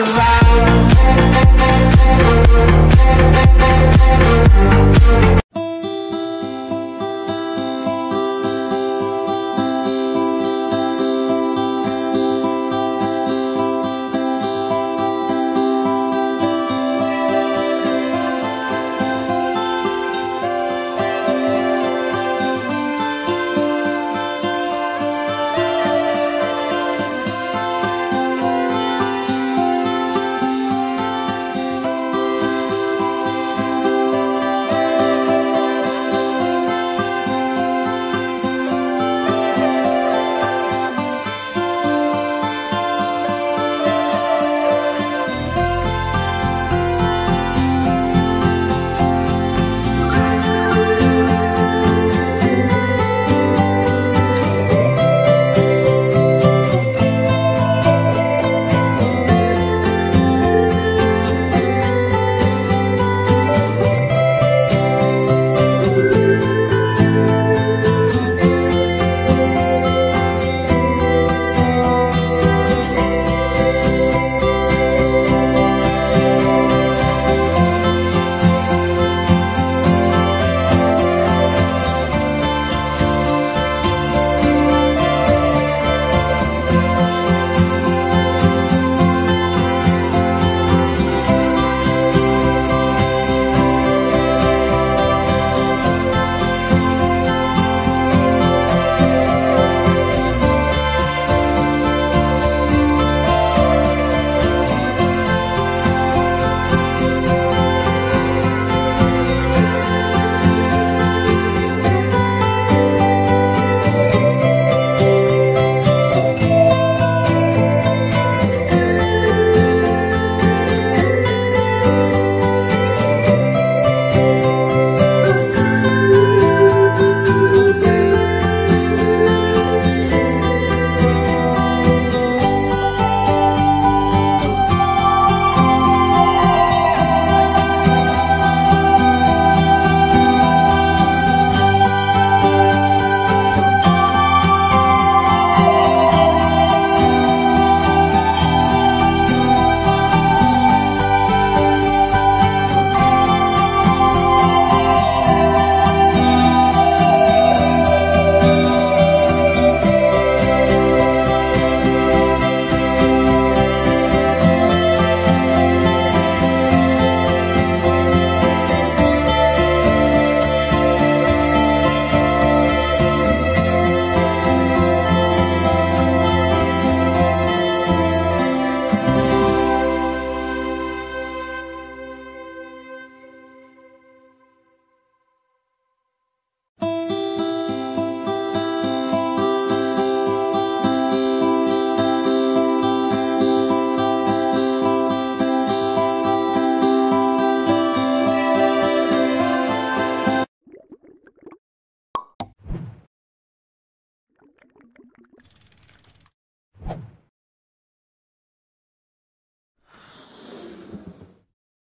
around.